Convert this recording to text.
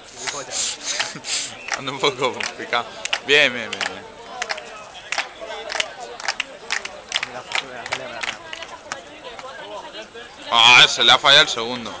Ando un poco picado. Bien, bien, bien. bien. Ah, se le ha fallado el segundo.